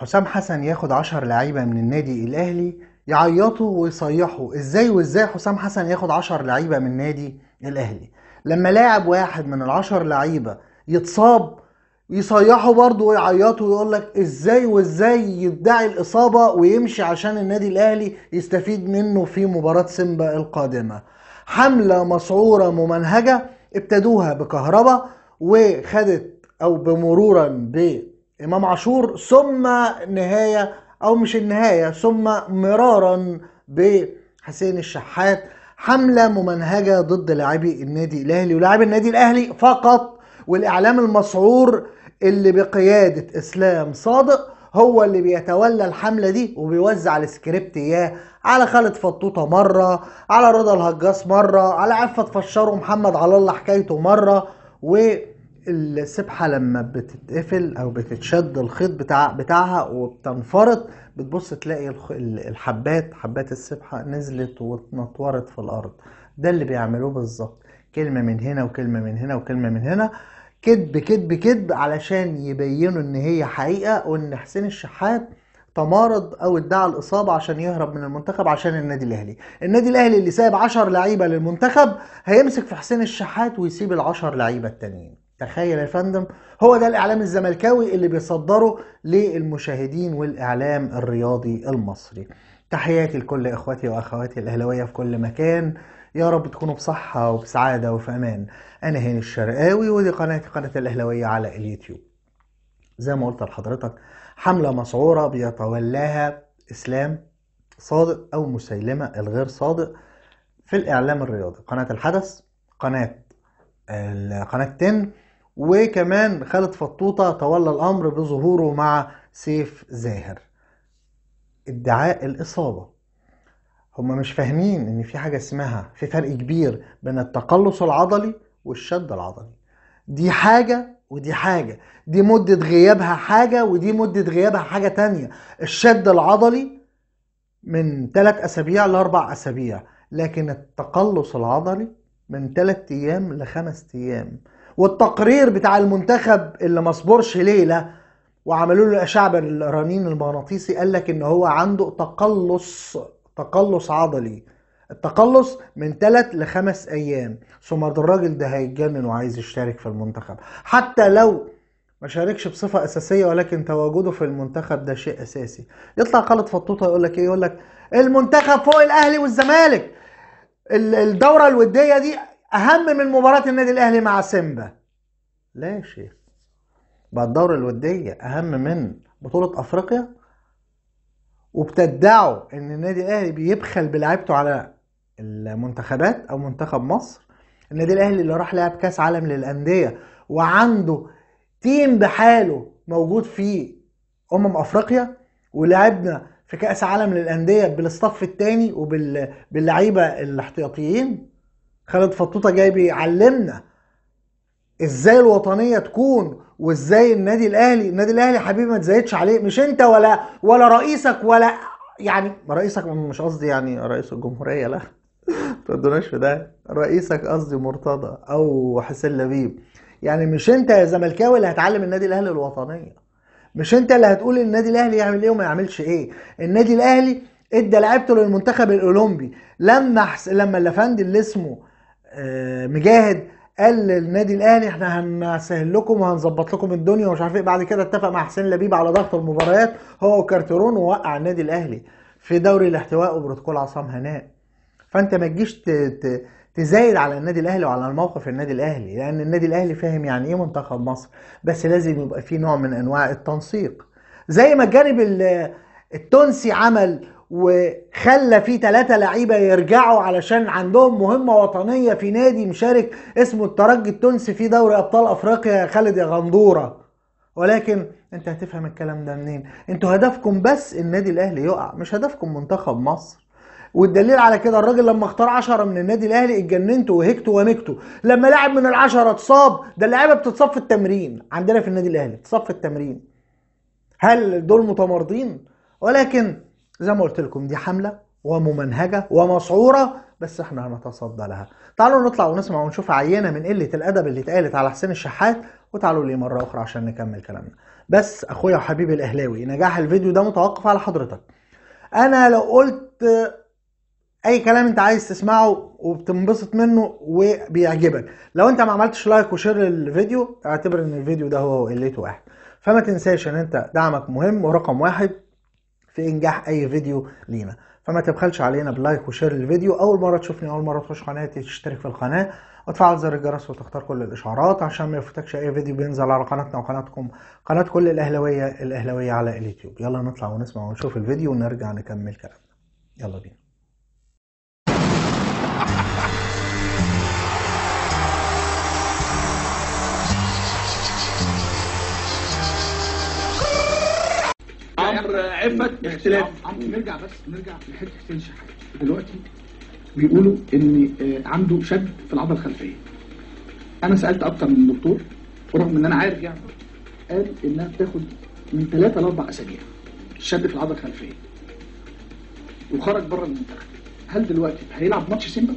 حسام حسن ياخد عشر لعيبة من النادي الأهلي يعيطوا ويصيحوا. إزاي وإزاي حسام حسن ياخد عشر لعيبة من النادي الأهلي؟ لما لاعب واحد من العشر لعيبة يتصاب يصيحوا برضه ويعيطوا ويقول لك إزاي وإزاي يدعي الإصابة ويمشي عشان النادي الأهلي يستفيد منه في مباراة سيمبا القادمة. حملة مسعورة ممنهجة ابتدوها بكهربا وخدت أو بمرورا بامام عاشور ثم نهاية أو مش النهاية ثم مرارا بحسين الشحات حملة ممنهجة ضد لاعبي النادي الأهلي ولاعبي النادي الأهلي فقط والإعلام المسعور اللي بقيادة إسلام صادق هو اللي بيتولى الحملة دي وبيوزع السكريبت إياه على خالد فطوطة مرة على رضا الهجاص مرة على عفت فشار ومحمد على الله حكايته مرة والسبحه لما بتتقفل أو بتتشد الخيط بتاع بتاعها وبتنفرط بتبص تلاقي الحبات حبات السبحة نزلت واتنطورت في الأرض. ده اللي بيعملوه بالظبط. كلمة من هنا وكلمة من هنا وكلمة من هنا كذب كذب كذب علشان يبينوا إن هي حقيقة وإن حسين الشحات تمارض أو ادعى الإصابة عشان يهرب من المنتخب عشان النادي الأهلي. النادي الأهلي اللي سايب 10 لعيبة للمنتخب هيمسك في حسين الشحات ويسيب العشر لعيبة التانيين. تخيل يا فندم هو ده الإعلام الزملكاوي اللي بيصدره للمشاهدين والإعلام الرياضي المصري. تحياتي لكل إخواتي وأخواتي الأهلاوية في كل مكان. يا رب تكونوا بصحة وبسعادة وفي أمان. أنا هاني الشرقاوي ودي قناتي قناة الأهلاوية على اليوتيوب. زي ما قلت لحضرتك حملة مسعورة بيتولاها إسلام صادق أو مسيلمة الغير صادق في الإعلام الرياضي. قناة الحدث قناة قناة تن وكمان خالد فطوطة تولى الأمر بظهوره مع سيف زاهر. ادعاء الإصابة. هما مش فاهمين إن في حاجة اسمها في فرق كبير بين التقلص العضلي والشد العضلي. دي حاجة ودي حاجة. دي مدة غيابها حاجة ودي مدة غيابها حاجة تانية. الشد العضلي من ثلاث أسابيع لأربع أسابيع لكن التقلص العضلي من ثلاث أيام لخمس أيام. والتقرير بتاع المنتخب اللي مصبرش ليلة وعملوا له الأشعة بالرنين المغناطيسي قال لك إن هو عنده تقلص تقلص عضلي. التقلص من ثلاث لخمس أيام. ثم الراجل ده هيتجنن وعايز يشترك في المنتخب. حتى لو ما شاركش بصفة أساسية ولكن تواجده في المنتخب ده شيء أساسي. يطلع خالد فطوطة يقول لك إيه؟ يقول لك المنتخب فوق الأهلي والزمالك. ال- الدورة الودية دي أهم من مباراة النادي الأهلي مع سيمبا. لا يا شيخ. بقى الدورة الودية أهم من بطولة أفريقيا. وبتدعوا إن النادي الأهلي بيبخل بلعيبته على المنتخبات أو منتخب مصر. النادي الأهلي اللي راح لعب كأس عالم للأندية وعنده تيم بحاله موجود في أمم أفريقيا. ولعبنا في كأس عالم للأندية بالاصطف الثاني وباللعيبه الاحتياطيين. خالد فطوطة جاي بيعلمنا إزاي الوطنية تكون وإزاي النادي الأهلي النادي الأهلي حبيبي ما تزايدش عليه مش أنت ولا ولا رئيسك ولا يعني رئيسك مش قصدي يعني رئيس الجمهورية لا. ما تودوناش في ده. رئيسك قصدي مرتضى أو حسين لبيب. يعني مش أنت يا زملكاوي اللي هتعلم النادي الأهلي الوطنية. مش أنت اللي هتقول النادي الأهلي يعمل إيه وما يعملش إيه. النادي الأهلي إدى لعيبته للمنتخب الأولمبي. لما حس... لما الافندي اللي اسمه مجاهد قال للنادي الأهلي إحنا هنسهل لكم وهنظبط لكم الدنيا ومش عارف إيه. بعد كده اتفق مع حسين لبيب على ضغط المباريات هو وكارتيرون ووقع النادي الأهلي في دوري الاحتواء وبروتوكول عصام هناء. فأنت ما تجيش تزايد على النادي الأهلي وعلى الموقف النادي الأهلي لأن النادي الأهلي فاهم يعني إيه منتخب مصر. بس لازم يبقى فيه نوع من أنواع التنسيق. زي ما الجانب ال- التونسي عمل وخلى فيه ثلاثة لعيبة يرجعوا علشان عندهم مهمة وطنية في نادي مشارك اسمه الترجي التونسي في دوري أبطال أفريقيا يا خالد يا غندورة. ولكن أنت هتفهم الكلام ده منين؟ أنتوا هدفكم بس النادي الأهلي يقع مش هدفكم منتخب مصر. والدليل على كده الراجل لما اختار عشرة من النادي الأهلي اتجننتوا وهكتوا ومكتوا لما لاعب من العشرة اتصاب ده اللعيبة بتصاب في التمرين. عندنا في النادي الأهلي بتصاب في التمرين. هل دول متمرضين؟ ولكن زي ما قلت لكم دي حملة وممنهجة ومسعوره بس إحنا هنتصدى لها. تعالوا نطلع ونسمع ونشوف عينة من قلة الأدب اللي اتقالت على حسين الشحات وتعالوا لي مرة أخرى عشان نكمل كلامنا. بس أخويا وحبيبي الأهلاوي نجاح الفيديو ده متوقف على حضرتك. أنا لو قلت أي كلام أنت عايز تسمعه وبتنبسط منه وبيعجبك لو أنت ما عملتش like و share للفيديو اعتبر إن الفيديو ده هو قلته واحد. فما تنساش إن أنت دعمك مهم ورقم واحد. في إنجاح أي فيديو لينا. فما تبخلش علينا ب like و share الفيديو أول مرة تشوفني أول مرة تخش قناتي تشترك في القناة وتفعل زر الجرس وتختار كل الإشعارات عشان ما يفوتكش أي فيديو بينزل على قناتنا وقناتكم قناة كل الأهلاوية الأهلاوية على اليوتيوب. يلا نطلع ونسمع ونشوف الفيديو ونرجع نكمل كلامنا. يلا بينا. عفت اختلاف. عمرو نرجع بس نرجع لحته حسين شحات دلوقتي بيقولوا إن آه، عنده شد في العضلة الخلفية. أنا سألت أكتر من دكتور ورغم إن أنا عارف يعني قال إنها بتاخد من ثلاثة لأربع أسابيع شد في العضلة الخلفية. وخرج بره المنتخب. هل دلوقتي هيلعب ماتش سيمبا؟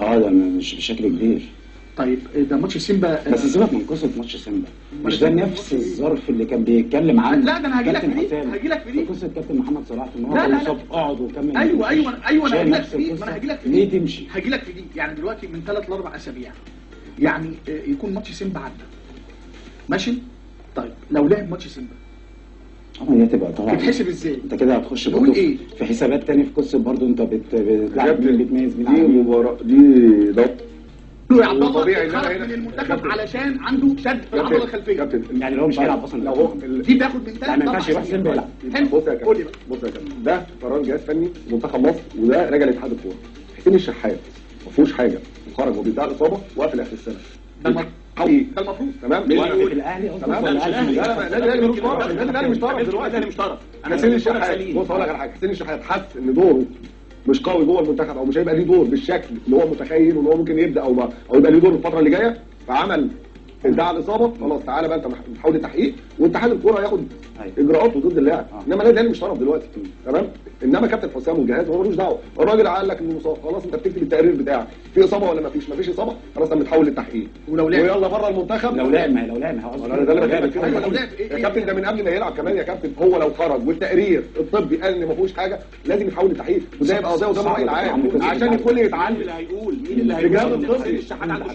آه ده مش بشكل كبير. طيب آه، ده ماتش سيمبا آه، بس سيبك من قصة ماتش سيمبا. مش ده نفس الظرف اللي كان بيتكلم عنه؟ لا، ده كابتن في دي، حسام. هجيلك في دي. قصة كابتن محمد صلاح في ان هو لا، لا، اقعد وكمل أيوه أيوه أيوه أنا هجيلك نفس في دي ما. أنا هجيلك في ليه دي. تمشي؟ هجيلك في دي. يعني دلوقتي من ثلاث لأربع أسابيع. يعني آه، يكون ماتش سيمبا عدى. ماشي؟ طيب لو لعب ماتش سيمبا. آه هي تبقى طبعا. بتتحسب إزاي؟ أنت كده هتخش برضه إيه؟ في حسابات تاني في قصة برضه أنت بت... بتلعب مين بتميز مين دي على مين مباراة دي ضغط له يعتبر هنا- من المنتخب. علشان عنده شد في العضله الخلفيه كابتن يعني هو مش هيلعب أصلا لو هو دي بياخد من لا ثلاث ما ينفعش يروح يلعب حلو بص يا كابتن بص يا كابتن ده قرار جهاز فني منتخب مصر وده راجع لاتحاد الكوره حسين الشحات ما فيهوش حاجة وخرج وبيدعي الاصابه وقفل اخر السنة ده المفروض تمام مش في الاهلي قصدك تمام ولا لا الأهلي؟ لا لا النادي الاهلي ملوش طرف الاهلي مش طرف دلوقتي الاهلي مش طرف أنا حسين الشحات. بص أقول لك على حاجة حسين الشحات حس ان دوره مش قوي جوه المنتخب أو مش هيبقى ليه دور بالشكل اللي هو متخيل وإن هو ممكن يبدأ أو أو يبقى ليه دور الفترة اللي جاية. فعمل ادعى الإصابة. خلاص تعالى بقى أنت بتحاول التحقيق. واتحاد الكوره هياخد أيوة. اجراءاته ضد اللاعب. آه. انما النادي الاهلي مش طرف دلوقتي. تمام؟ انما كابتن حسام والجهاز هو ملوش دعوة. الراجل قال لك إنه مصاب خلاص انت بتكتب التقرير بتاعك. في إصابة ولا ما فيش؟ ما فيش إصابة. خلاص انت بتحول للتحقيق. ولو لعب. ويلا بره المنتخب. لو لعب ما هي لو لعب ما هو قصدي. أنا ده اللي بكلمك فيه. أيوة، لو لعب يا كابتن ده من قبل ما يلعب كمان يا كابتن. هو لو خرج والتقرير الطبي قال إن ما فيهوش حاجة لازم يتحول للتحقيق. وده يبقى قضيه الراي طبعاً العام. عشان. الكل يتعلم. اللي هيقول؟ مين اللي الجهاز هيقول الطبي.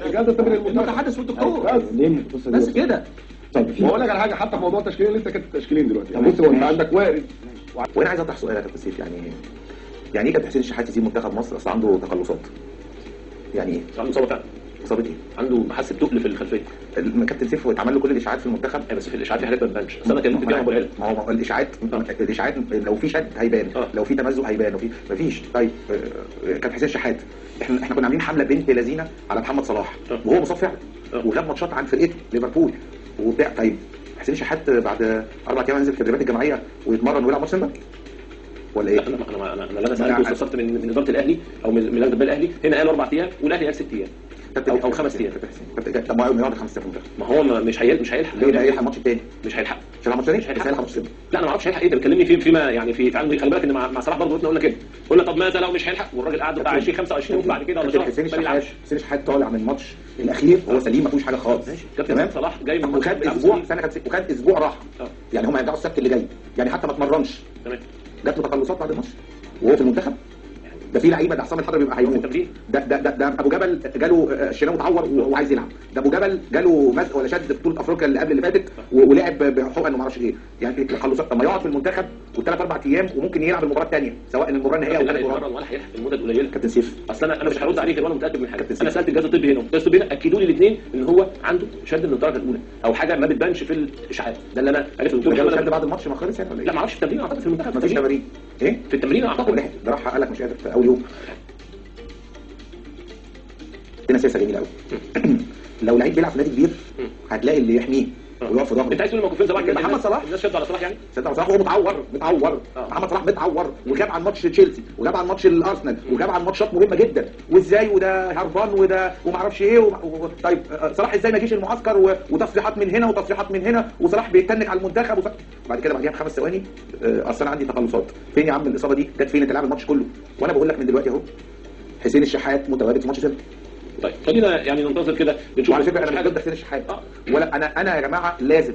الجهاز الطبي للمنتخب. والدكتور. ليه من القصة دي بس كده. طيب واقول لك على حاجة حتى في موضوع التشكيلين اللي انت كنت تشكيلين دلوقتي. يعني. بص هو انت. عندك وارد. وأنا عايز اطرح سؤال يا كابتن سيف يعني يعني إيه كابتن حسين الشحات يسيب منتخب مصر؟ أصل عنده تقلصات. يعني إيه؟ عنده إصابة إيه عنده محس تقل في الخلفية. كابتن سيف اتعمل له كل الإشاعات في المنتخب؟ أيوة، بس في الاشعاعات في حاجات ما تبانش. بس أنا كلمت بقولها لك ما هو الإشاعات الإشاعات لو في شد هيبان آه. لو في تمزق هيبان لو في مفيش طيب آه، كابتن حسين الشحات. إحنا إحنا كنا عاملين حملة بنت لذينه على محمد صلاح. آه. وهو مصاب فعلا آه. وغاب ماتشات عن فرقته ليفربول. وبتاع. طيب حسين الشحات بعد أربع أيام ينزل التدريبات الجماعية ويتمرن ويلعب ماتش ولا إيه؟ لا أنا أنا أنا اللي أنا سالته واستفسرت من من إدارة الأهلي أو من لجنه الأهلي. هنا قال أربع أيام والأهلي قال ست أيام. أو- أو خمس طب ما هو أيام ما هو مش هيلحق مش هيلحق. ليه؟ هيلحق. الماتش التاني مش هيلحق. مش هيلحق. الماتش التاني مش هيلحق لا أنا ما أعرفش هيلحق إيه. ده بتكلمني في فيما يعني في في خلي بالك إن مع, صلاح برضه قلنا كده. قلنا طب ماذا لو مش هيلحق؟ والراجل قعد بتاع 20 25 يوم بعد كده ولا شهر. ما بيلعبش. حسين الشحات طالع من الماتش الأخير. وهو سليم ما فيهوش حاجة خالص. تمام؟ صلاح جاي من وخد أسبوع. سنه خد وخد أسبوع راحه آه. يعني هم هيرجعوا السبت اللي جاي. يعني حتى ما اتمرنش. تمام. جات له تقلصات بعد الماتش. وهو في المنتخب. ده في لعيبه ده حسام الحضري بيبقى هيموت ده ده ده, ده ابو جبل جاله آه، الشناوي اتعور و- وعايز يلعب. ده ابو جبل جاله مزق ولا شد في بطوله افريقيا اللي قبل اللي فاتت ولعب بحقن وما أعرفش إيه. يعني تخلصات طب ما يقعد في المنتخب والثلاث أربع أيام وممكن يلعب المباراه الثانية سواء المباراة النهائيه أو لا ثالث يتمرن مباراه ولا هيلحق المدة القليله كابتن سيف. أصل أنا أنا مش هرد عليك وأنا متأكد من حاجة كابتن أنا. سألت الجهاز الطبي هنا الجهاز الطبي هنا أكدوا لي الاثنين إن هو عنده شد من الدرجة الأولى أو حاجة ما بتبانش في الاشعاعات ده اللي أنا عرفته. بعد الماتش ما خلص يعني ولا لا إيه؟ ما أعرفش التمرين أعتقد في المنتخب. مفيش التمرين. إيه؟ في التمرين أعتقد ده راح قال لك مش قادر في أول يوم. هنا سياسه جميلة قوي لو لعيب بيلعب في نادي كبير هتلاقي اللي يحميه. ويقف في ظهره. انت عايز تقول موقفين زمان كده محمد صلاح. الناس شدوا على صلاح يعني؟ سيدنا صلاح. هو متعور متعور. آه. محمد صلاح متعور وجاب على ماتش تشيلسي وجاب على ماتش الأرسنال وجاب على ماتشات مهمة جدا. وإزاي؟ وده هربان وده وما أعرفش إيه و... طيب آه، صلاح إزاي ما جيش المعسكر؟ و... وتصريحات من هنا وتصريحات من هنا وصلاح بيتنك على المنتخب وف... بعد كده بعديها بخمس ثواني آه، أصل أنا عندي تقلصات فين يا عم الإصابة دي؟ جت فين؟ أنت الماتش كله. وأنا بقول لك من دلوقتي أهو حسين الشحات متواجد في ماتش سيمبا طيب خلينا يعني ننتظر كده نشوف. وعلى فكرة أنا مش ضد حسين الشحات ولا أنا أنا يا جماعة لازم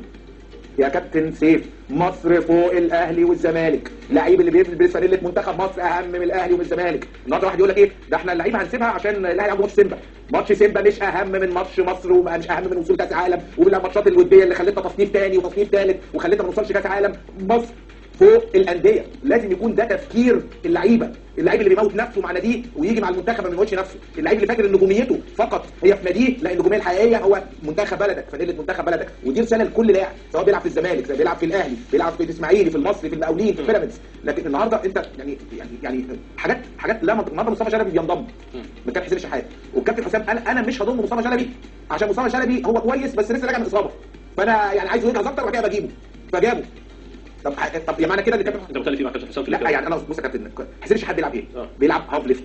يا كابتن سيف مصر فوق الأهلي والزمالك. اللعيب اللي بيلبس فانيله منتخب مصر أهم من الأهلي ومن الزمالك. النهارده واحد يقول لك إيه؟ ده إحنا اللعيبة هنسيبها عشان الأهلي عنده ماتش سيمبا. ماتش سيمبا مش أهم من ماتش مصر ومش أهم من وصول كأس عالم. ومن الماتشات الودية اللي خلتنا تصنيف ثاني وتصنيف ثالث وخلتنا ما نوصلش كأس عالم. مصر فوق الأندية. لازم يكون ده تفكير اللعيبة. اللعيب اللي بيموت نفسه مع ناديه ويجي مع المنتخب ما بيموتش نفسه. اللعيب اللي فاكر إن نجوميته فقط هي في ناديه لا النجوميه الحقيقية هو منتخب بلدك فانيله منتخب بلدك. ودي رسالة لكل لاعب سواء بيلعب في الزمالك سواء بيلعب في الأهلي بيلعب في الإسماعيلي في المصري في المقاولين في بيراميدز. لكن النهارده أنت يعني يعني يعني حاجات حاجات لا النهارده مصطفى شلبي بينضم. مكان حسين الشحات. والكابتن حسام أنا أنا مش هضم مصطفى شلبي. عشان مصطفى شلبي هو كويس بس لسه راجع من إصابة. فأنا يعني عايزه يجهز أكتر وبعد كده بجيبه. فجابه طب طب يا معنى كده إن كابتن أنت مختلف مع كابتن حسام في لا. يعني أنا بص يا كابتن حسين الشحات بيلعب إيه؟ آه. بيلعب هاف ليفت.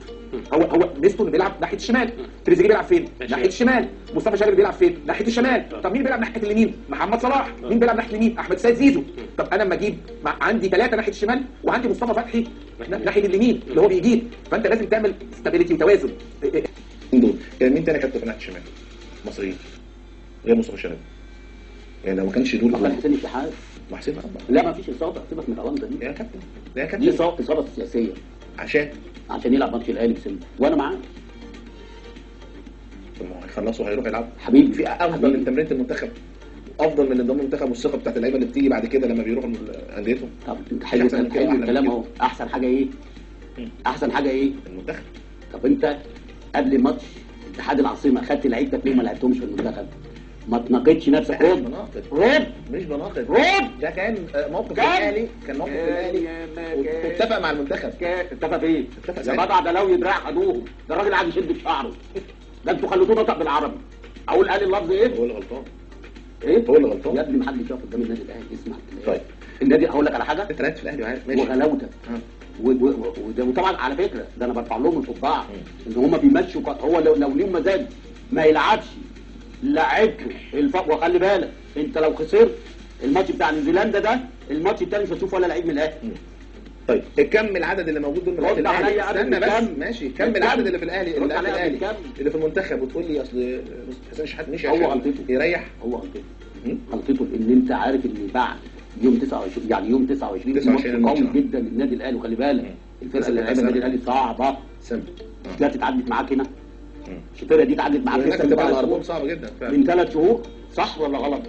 هو هو ميزته إنه بيلعب ناحية الشمال. تريزيجيه بيلعب فين؟ ناحية الشمال. مصطفى شلبي بيلعب فين؟ ناحية الشمال. آه. طب مين بيلعب ناحية اليمين؟ محمد صلاح. مين بيلعب ناحية اليمين؟ أحمد سيد زيزو. طب أنا لما أجيب مع عندي ثلاثة ناحية الشمال وعندي مصطفى فتحي ناحية اليمين. اللي هو بيجيب. فأنت لازم تعمل stability وتوازن. دول؟ يعني مين تاني كابتن في ناحية الشمال؟ مصريين. غير مصطفى شلبي يعني لو ما كانش دول والله حسين الشحات وحسين بقى لا ما فيش إصابة. سيبك من الكلام ده دي يا كابتن. يا دي كابتن إصابة إصابة سياسية. عشان. عشان يلعب ماتش الأهلي بسلم وأنا معاه طب ما هيخلصوا هيروح يلعب حبيبي. في أفضل من تمرينة المنتخب. أفضل من انضمام المنتخب والثقه بتاعت اللعيبة اللي بتيجي بعد كده لما بيروحوا أنديتهم. طب انت حلو حلو الكلام. أهو. أحسن حاجة إيه؟ أحسن حاجة إيه؟ المنتخب. طب أنت قبل ماتش اتحاد العاصمة خدت لعيبتك ليه ما لعبتهمش في المنتخب؟ ما تناقضش نفسك. رد. رد. مش بناقد رد. ده كان موقف. الأهلي. كان موقف الأهلي. اتفق مع المنتخب. اتفق في إيه؟ ساعتها. بضع ده لو يدراع خدوه ده الراجل قاعد يشد في شعره. ده أنتوا خليتوه نطق بالعربي. أقول قال اللفظ إيه؟ هو اللي غلطان. إيه؟ هو اللي غلطان. يا ابني ما حدش يقف قدام النادي الأهلي اسمع طيب. النادي هقول لك على حاجة؟ انت لعبت في الأهلي وعارف. ماشي. وغلاوتك آه. وطبعا على فكرة ده أنا برفع لهم القبعه إن هم بيمشوا هو لو لو ليهم مزاج ما يلعبش. لعبته الف... وخلي بالك انت لو خسرت الماتش بتاع نيوزيلندا ده الماتش التاني مش هتشوف ولا لعيب من الاهلي طيب الكم العدد اللي موجود دول عليا الاهلي استنى بس. ماشي كم. العدد اللي في الأهلي اللي في الأهلي. اللي في المنتخب وتقول لي أصل حسين شحات مش هو غلطته. يريح هو غلطته. غلطته إن أنت عارف إن بعد يوم 29 يعني يوم 29 في 29 ماتش الماتش قوي. جدا للنادي الأهلي وخلي بالك. الفرقة اللي لعبها النادي. الأهلي صعبة لا تتعدت معاك هنا الفرقة دي اتعدت معاك لسه من بتبقى ثلاث الارقام شهور. صعبه جدا فعلا. من ثلاث شهور. صح ولا غلط؟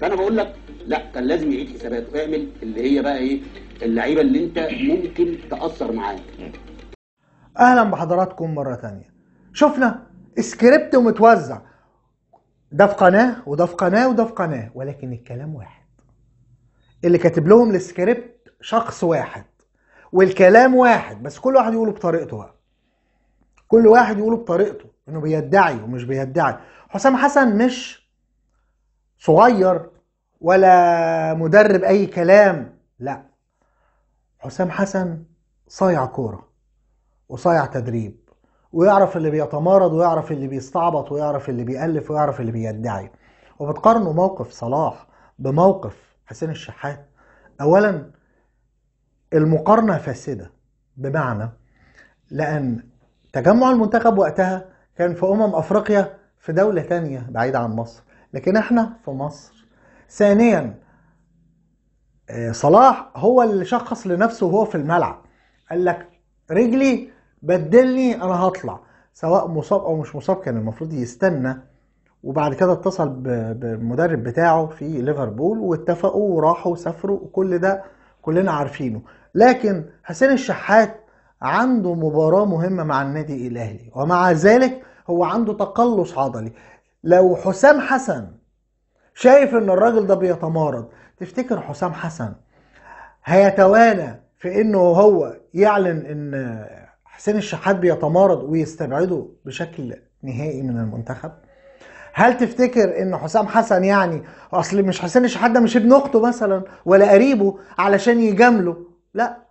فأنا بقول لك لا كان لازم يعيد حساباته. اعمل اللي هي بقى إيه اللعيبة اللي أنت ممكن تأثر معاك أهلا بحضراتكم مرة تانية. شفنا سكريبت ومتوزع ده في قناة وده في قناة وده في قناة. ولكن الكلام واحد. اللي كاتب لهم السكريبت شخص واحد. والكلام واحد. بس كل واحد يقوله بطريقته بقى. كل واحد يقوله بطريقته إنه بيدعي ومش بيدعي. حسام حسن مش صغير ولا مدرب أي كلام لا. حسام حسن صايع كورة وصايع تدريب ويعرف اللي بيتمارض ويعرف اللي بيستعبط ويعرف اللي بيألف ويعرف اللي بيدعي. وبتقارنوا موقف صلاح بموقف حسين الشحات اولا المقارنة فاسدة بمعنى لأن تجمع المنتخب وقتها كان في أمم أفريقيا في دولة تانية بعيدة عن مصر. لكن إحنا في مصر. ثانيا آه، صلاح هو اللي شخص لنفسه وهو في الملعب. قال لك رجلي بدلني أنا هطلع. سواء مصاب أو مش مصاب كان المفروض يستنى. وبعد كده اتصل بالمدرب بتاعه في ليفربول واتفقوا وراحوا وسافروا وكل ده كلنا عارفينه. لكن حسين الشحات عنده مباراة مهمة مع النادي الأهلي ومع ذلك هو عنده تقلص عضلي. لو حسام حسن شايف إن الراجل ده بيتمارض تفتكر حسام حسن هيتوانى في إنه هو يعلن إن حسين الشحات بيتمارض ويستبعده بشكل نهائي من المنتخب؟ هل تفتكر إن حسام حسن يعني أصل مش حسين الشحات ده مش ابن أخته مثلا ولا قريبه علشان يجامله؟ لا.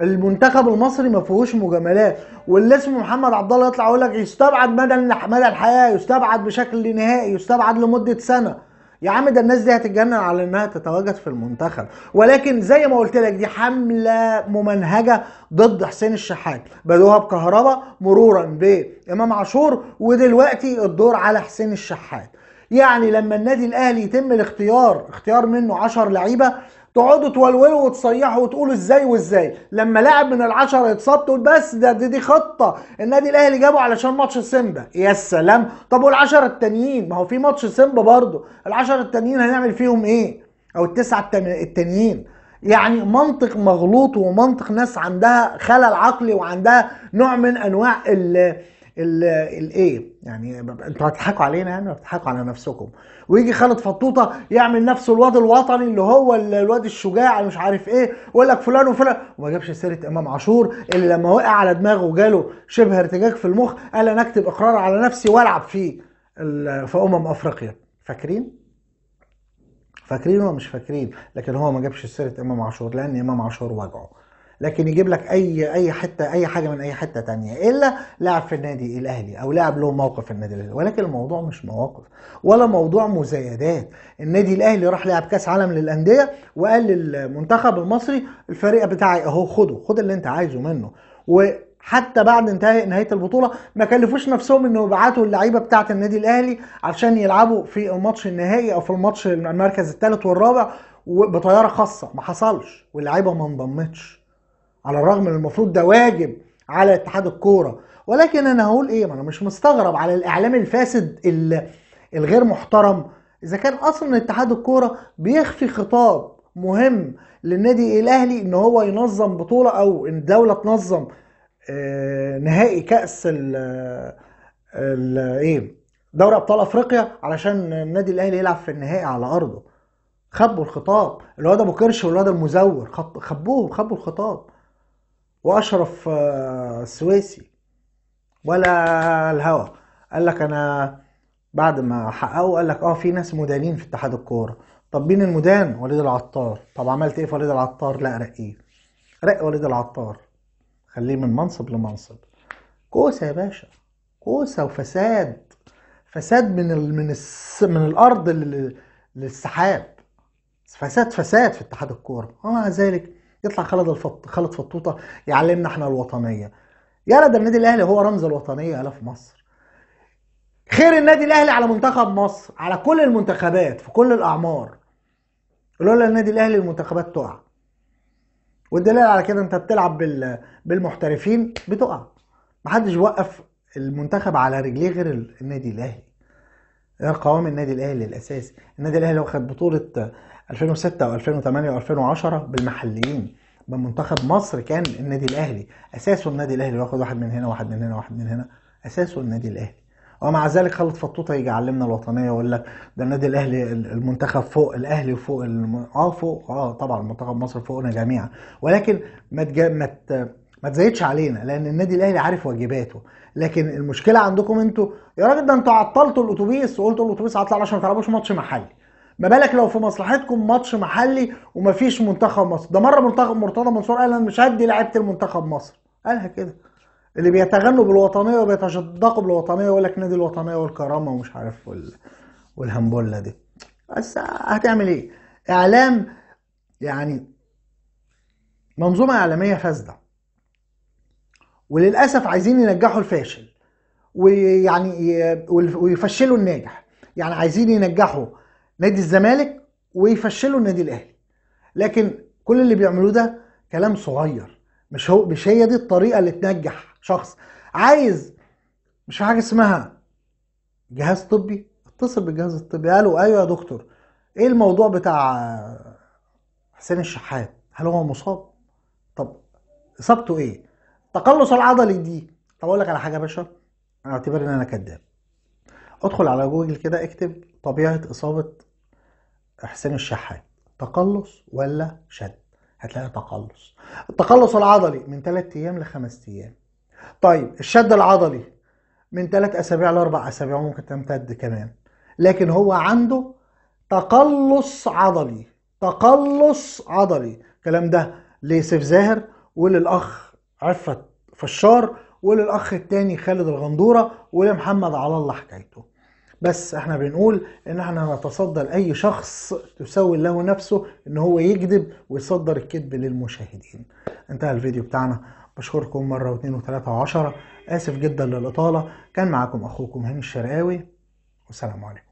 المنتخب المصري ما فيهوش مجاملات واللي اسمه محمد عبد الله يطلع يقول لك يستبعد مدى مدى الحياة يستبعد بشكل نهائي يستبعد لمدة سنة. يا عم ده الناس دي هتتجنن على إنها تتواجد في المنتخب. ولكن زي ما قلت لك دي حملة ممنهجة ضد حسين الشحات. بدوها بكهرباء مرورا بإمام عاشور ودلوقتي الدور على حسين الشحات. يعني لما النادي الأهلي يتم الاختيار اختيار منه 10 لعيبة تقعدوا تولولوا وتصيحوا وتقولوا إزاي وإزاي. لما لاعب من العشرة يتصاب تقول بس ده دي, دي خطة. النادي الأهلي جابه علشان ماتش سيمبا. يا سلام. طب والعشرة التانيين؟ ما هو في ماتش سيمبا برضه. العشرة التانيين هنعمل فيهم إيه؟ أو التسعة التم- التانيين. يعني منطق مغلوط ومنطق ناس عندها خلل عقلي وعندها نوع من أنواع ال الايه يعني أنتوا هتضحكوا علينا يعني بتضحكوا على نفسكم. ويجي خالد فطوطة يعمل نفسه الواد الوطني اللي هو ال- الواد الشجاع اللي مش عارف إيه ويقول لك فلان وفلان. وما جابش سيرة إمام عاشور اللي لما وقع على دماغه وجاله شبه ارتجاج في المخ قال أنا أكتب إقرار على نفسي وألعب فيه في أمم أفريقيا. فاكرين؟ فاكرين ولا مش فاكرين؟ لكن هو ما جابش سيرة إمام عاشور لأن إمام عاشور وجعه. لكن يجيب لك أي أي حتة أي حاجة من أي حتة تانية. إلا لاعب في النادي الأهلي أو لاعب له موقف في النادي الأهلي. ولكن الموضوع مش مواقف ولا موضوع مزايدات. النادي الأهلي راح لعب كأس عالم للأندية وقال للمنتخب المصري الفريق بتاعي أهو خده خد اللي أنت عايزه منه. وحتى بعد انتهاء نهاية البطولة ما كلفوش نفسهم إنه يبعتوا اللعيبة بتاعة النادي الأهلي عشان يلعبوا في الماتش النهائي أو في الماتش المركز الثالث والرابع وبطياره خاصة. ما حصلش. واللعيبة ما انضمتش. على الرغم إن المفروض ده واجب على اتحاد الكورة. ولكن أنا هقول إيه؟ ما أنا مش مستغرب على الإعلام الفاسد ال- الغير محترم. إذا كان أصلا اتحاد الكورة بيخفي خطاب مهم للنادي الأهلي إن هو ينظم بطولة أو إن الدولة تنظم آه، نهائي كأس ال إيه؟ دوري أبطال أفريقيا علشان النادي الأهلي يلعب في النهائي على أرضه. خبوا الخطاب. الواد أبو كرش والواد المزور خبوهم خبوا الخطاب. وأشرف آه، السويسي ولا الهوا. قال لك أنا بعد ما حققوا قال لك آه في ناس مدانين في اتحاد الكورة. طب مين المدان؟ وليد العطار. طب عملت إيه في وليد العطار؟ لا رقيه رق وليد العطار. خليه من منصب لمنصب. كوسة يا باشا. كوسة وفساد. فساد من ال... من الس... من الأرض لل... للسحاب. فساد فساد في اتحاد الكورة. ومع ذلك يطلع خالد الفط... خالد فطوطة يعلمنا إحنا الوطنية. يا ده النادي الأهلي هو رمز الوطنية الا في مصر. خير النادي الأهلي على منتخب مصر على كل المنتخبات في كل الأعمار. لولا النادي الأهلي المنتخبات تقع. والدليل على كده انت بتلعب بال... بالمحترفين بتقع. محدش وقف المنتخب على رجليه غير النادي الأهلي. غير قوام النادي الأهلي الاساسي النادي الأهلي واخد بطولة 2006 و2008 و2010 بالمحليين بمنتخب مصر كان النادي الأهلي. أساسه النادي الأهلي واخد واحد من هنا واحد من هنا واحد من هنا. أساسه النادي الأهلي. ومع ذلك خالد فطوطة يجي يعلمنا الوطنية ويقول لك ده النادي الأهلي المنتخب فوق الأهلي وفوق الم... آه فوق آه طبعا منتخب مصر فوقنا جميعا. ولكن ما تج... ما ت... ما تزايدش علينا لأن النادي الأهلي عارف واجباته. لكن المشكلة عندكم أنتوا يا راجل ده أنتوا عطلتوا الأتوبيس وقلتوا الأتوبيس هيطلع عشان ما تلعبوش ماتش محلي. ما بالك لو في مصلحتكم ماتش محلي ومفيش منتخب مصر. ده مرة منتخب مرتضى منصور قال أنا مش هدي لعيبة المنتخب مصر. قالها كده. اللي بيتغنوا بالوطنية وبيتشدقوا بالوطنية ويقول لك نادي الوطنية والكرامة ومش عارف وال... والهمبولة دي. بس هتعمل إيه؟ إعلام يعني منظومة إعلامية فاسدة. وللأسف عايزين ينجحوا الفاشل. ويعني ويفشلوا الناجح. يعني عايزين ينجحوا نادي الزمالك ويفشلوا النادي الأهلي. لكن كل اللي بيعملوه ده كلام صغير. مش هو مش هي دي الطريقة اللي تنجح شخص. عايز مش حاجة اسمها جهاز طبي؟ اتصل بالجهاز الطبي. قالوا أيوه يا دكتور. إيه الموضوع بتاع حسين الشحات؟ هل هو مصاب؟ طب إصابته إيه؟ تقلص العضلي دي. طب أقول لك على حاجة يا باشا. أنا أعتبر إن أنا كذاب. ادخل على جوجل كده اكتب طبيعة إصابة حسين الشحات. تقلص ولا شد؟ هتلاقي تقلص. التقلص العضلي من 3 أيام لخمس أيام. طيب الشد العضلي من 3 أسابيع لأربع أسابيع وممكن تمتد كمان. لكن هو عنده تقلص عضلي. تقلص عضلي. الكلام ده لسيف زاهر وللأخ عفت فشار وللأخ التاني خالد الغندورة ولمحمد على الله حكايته. بس إحنا بنقول ان إحنا نتصدى لأي شخص تسول له نفسه ان هو يكذب ويصدر الكذب للمشاهدين. انتهى الفيديو بتاعنا. بشكركم مرة واثنين وثلاثة وعشرة. آسف جدا للإطالة. كان معاكم أخوكم هاني الشرقاوي. والسلام عليكم.